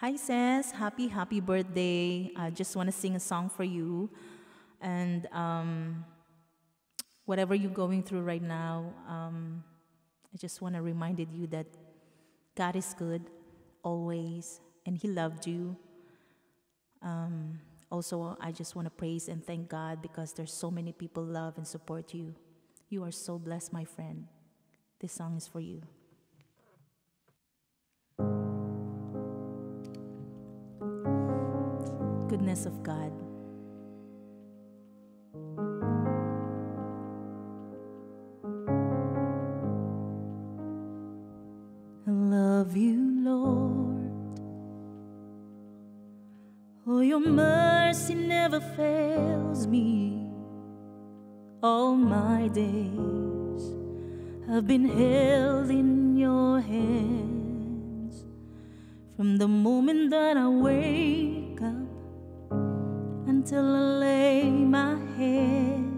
Hi, Sess. Happy, happy birthday. I just want to sing a song for you. And um, whatever you're going through right now, um, I just want to remind you that God is good always, and He loved you. Um, also, I just want to praise and thank God because there's so many people love and support you. You are so blessed, my friend. This song is for you. Goodness of God. I love you, Lord. Oh, your mercy never fails me. All my days have been held in your hands. From the moment that I wake up until I lay my head,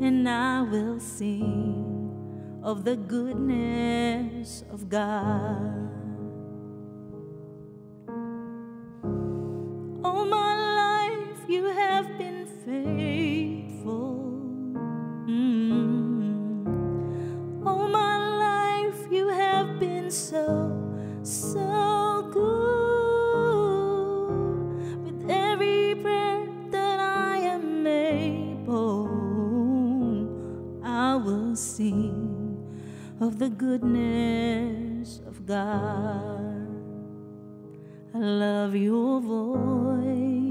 and I will sing of the goodness of God. All my life you have been faithful. Mm. All my life you have been so, so will sing of the goodness of God. I love your voice.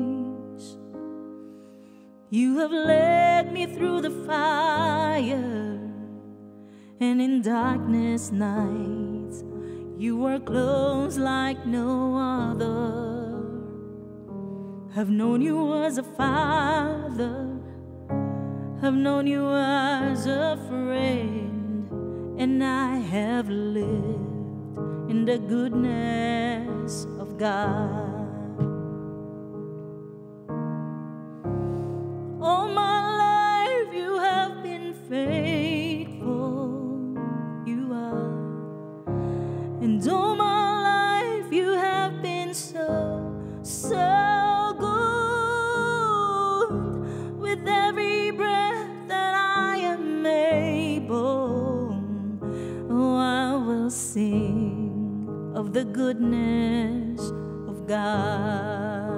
You have led me through the fire, and in darkness nights, you were close like no other. I've known you as a father, I've known you as a friend and I have lived in the goodness of God. The goodness of God.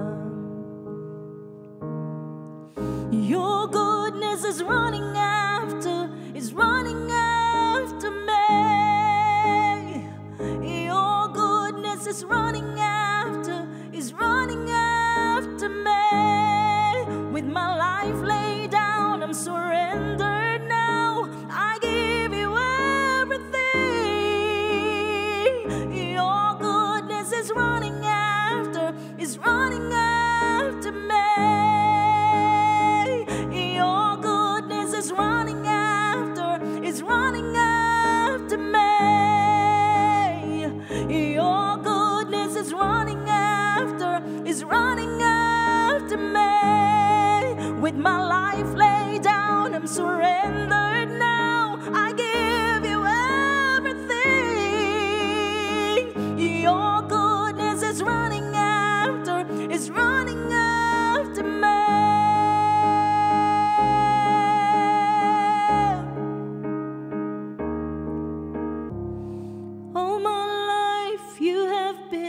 Your goodness is running after, is running after me. Your goodness is running after, is running after me. With my life laid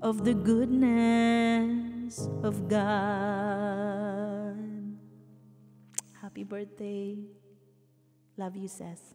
of the goodness of God. Happy birthday. Love you, Sess.